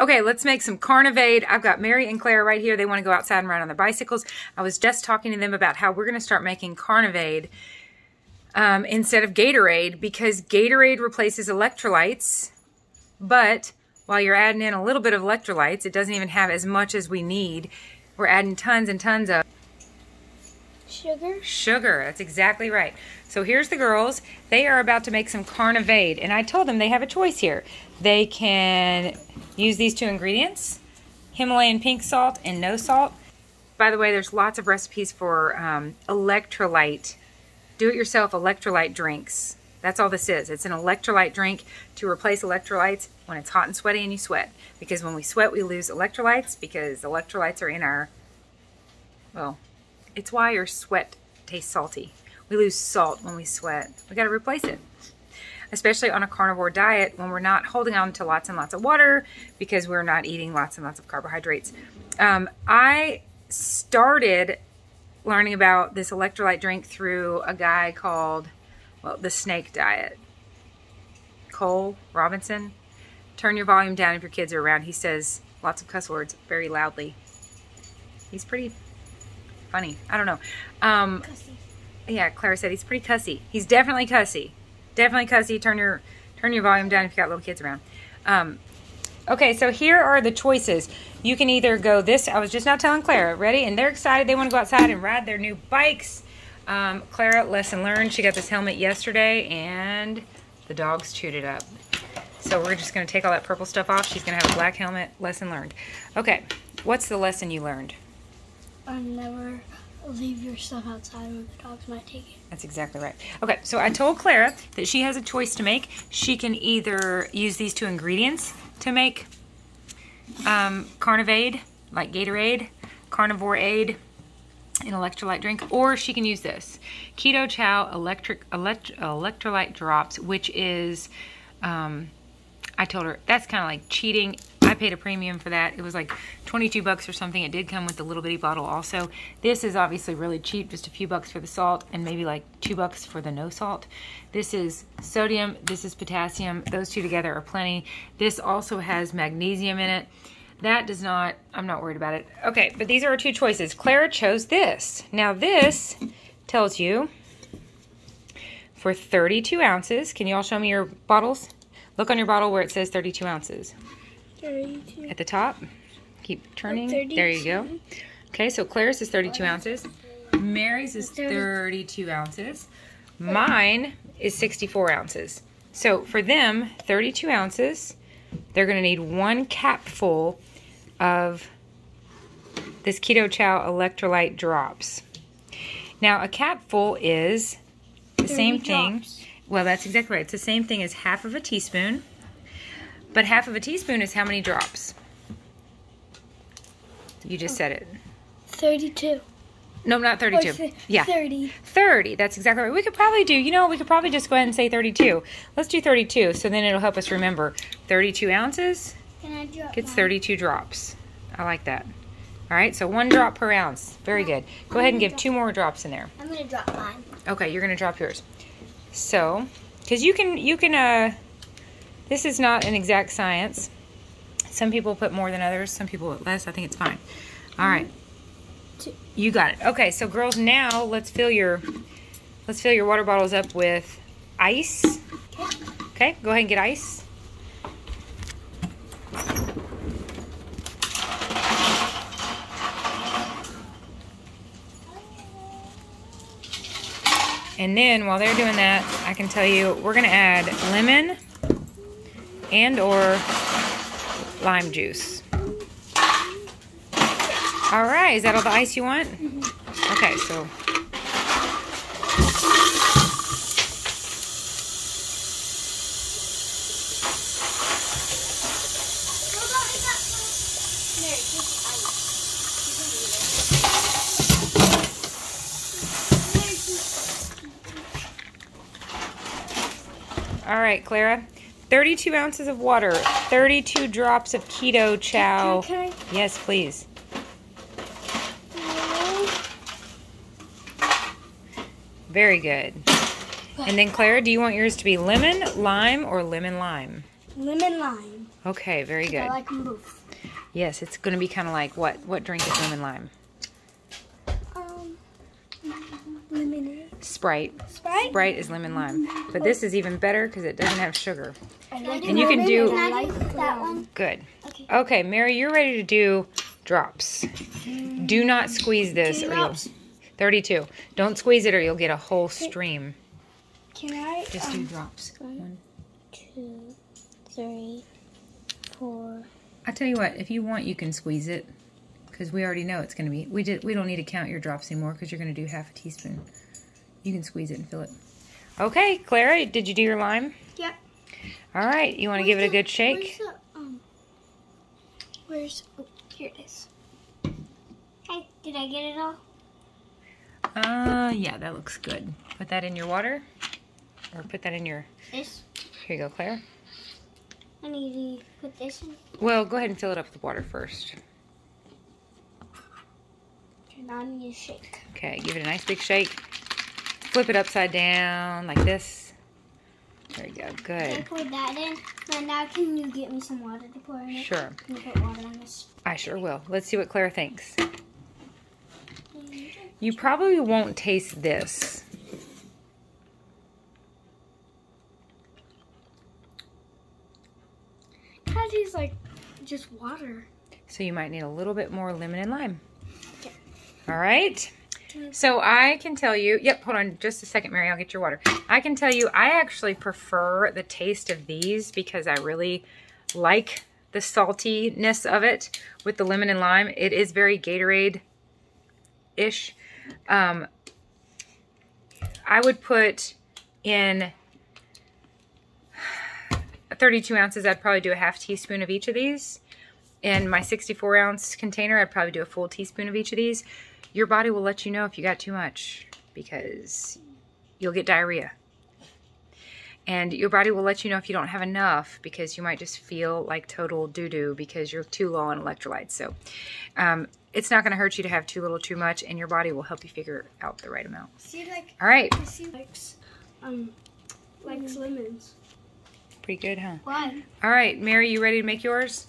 Okay, let's make some Carnivade. I've got Mary and Claire right here. They want to go outside and ride on their bicycles. I was just talking to them about how we're going to start making Carnivade um, instead of Gatorade because Gatorade replaces electrolytes, but while you're adding in a little bit of electrolytes, it doesn't even have as much as we need. We're adding tons and tons of Sugar? Sugar, that's exactly right. So here's the girls. They are about to make some Carnivade, and I told them they have a choice here. They can use these two ingredients, Himalayan pink salt and no salt. By the way, there's lots of recipes for um, electrolyte, do-it-yourself electrolyte drinks. That's all this is. It's an electrolyte drink to replace electrolytes when it's hot and sweaty and you sweat. Because when we sweat, we lose electrolytes because electrolytes are in our, well, it's why your sweat tastes salty. We lose salt when we sweat. We got to replace it. Especially on a carnivore diet when we're not holding on to lots and lots of water because we're not eating lots and lots of carbohydrates. Um, I started learning about this electrolyte drink through a guy called, well, the Snake Diet. Cole Robinson. Turn your volume down if your kids are around. He says lots of cuss words very loudly. He's pretty funny. I don't know. Um, yeah, Clara said he's pretty cussy. He's definitely cussy. Definitely cussy. Turn your turn your volume down if you got little kids around. Um, okay, so here are the choices. You can either go this. I was just now telling Clara. Ready? And they're excited. They want to go outside and ride their new bikes. Um, Clara, lesson learned. She got this helmet yesterday, and the dogs chewed it up. So we're just going to take all that purple stuff off. She's going to have a black helmet. Lesson learned. Okay, what's the lesson you learned? I never leave your stuff outside or the dogs might take it. That's exactly right. Okay, so I told Clara that she has a choice to make. She can either use these two ingredients to make um, Carnivade, like Gatorade, Carnivore Aid, an electrolyte drink, or she can use this Keto Chow electric elect, electrolyte drops, which is, um, I told her that's kind of like cheating. Paid a premium for that. It was like 22 bucks or something. It did come with the little bitty bottle also. This is obviously really cheap, just a few bucks for the salt and maybe like two bucks for the no salt. This is sodium, this is potassium. Those two together are plenty. This also has magnesium in it. That does not, I'm not worried about it. Okay, but these are our two choices. Clara chose this. Now this tells you for 32 ounces, can you all show me your bottles? Look on your bottle where it says 32 ounces. 32. At the top, keep turning. There you go. Okay, so Claire's is 32 ounces. Mary's is 32 ounces. Mine is 64 ounces. So for them, 32 ounces, they're going to need one capful of this Keto Chow electrolyte drops. Now, a capful is the same thing. drops. Well, that's exactly right. It's the same thing as half of a teaspoon. But half of a teaspoon is how many drops? You just said it. 32. No, not 32. th- Yeah. 30. 30. That's exactly right. We could probably do, you know, we could probably just go ahead and say 32. Let's do 32. So then it'll help us remember 32 ounces Can I drop gets 32 drops. I like that. All right, so one drop per ounce. Very good. Go ahead and give two more drops in there. I'm going to drop mine. Okay, you're gonna drop yours. So, because you can, you can, uh, this is not an exact science. Some people put more than others, some people put less. I think it's fine. All right. You got it. Okay, so girls, now let's fill your, let's fill your water bottles up with ice. Okay. Go ahead and get ice. And then while they're doing that, I can tell you we're gonna add lemon and or lime juice. All right, is that all the ice you want? Mm-hmm. Okay, so All right, Clara. 32 ounces of water, 32 drops of keto chow. Can Yes, please. Very good. And then, Clara, do you want yours to be lemon, lime, or lemon lime? lemon lime. Okay, very good. I like them both. Yes, it's going to be kind of like what? What drink is lemon lime? Um, lemonade. Sprite. Sprite. Sprite is lemon lime. But this is even better because it doesn't have sugar. I like And you can do- Can I do that one? Good. Okay. Okay, Mary, you're ready to do drops. Do not squeeze this Two or you'll... 32. Don't squeeze it or you'll get a whole stream. Can I? Just do um, drops. One, two, three, four. I tell you what, if you want, you can squeeze it, because we already know it's going to be. We did. We don't need to count your drops anymore, because you're going to do half a teaspoon. You can squeeze it and fill it. Okay, Clara, did you do your lime? Yep. All right, you want to give it a good shake? Where's the, um, where's, oh, here it is. Hey, did I get it all? Uh, yeah, that looks good. Put that in your water, or put that in your. This. Here you go, Claire. I need to put this in. Well, go ahead and fill it up with water first. I need to shake. Okay, give it a nice big shake. Flip it upside down like this. There you go. I Good. poured that in. Now, now can you get me some water to pour in it? Sure. Can you put water on this? I sure will. Let's see what Claire thinks. Mm-hmm. You probably won't taste this. Kind of tastes like just water. So you might need a little bit more lemon and lime. Okay. All right. So I can tell you, yep, hold on just a second, Mary, I'll get your water. I can tell you, I actually prefer the taste of these because I really like the saltiness of it with the lemon and lime. It is very Gatorade-ish. Um, I would put in 32 ounces, I'd probably do a half teaspoon of each of these. In my 64 ounce container, I'd probably do a full teaspoon of each of these. Your body will let you know if you got too much because you'll get diarrhea. And your body will let you know if you don't have enough because you might just feel like total doo-doo because you're too low on electrolytes. So um, it's not going to hurt you to have too little too much and your body will help you figure out the right amount. See, like, All right. See likes, um, likes lemons. Pretty good, huh? Why? All right, Mary, you ready to make yours?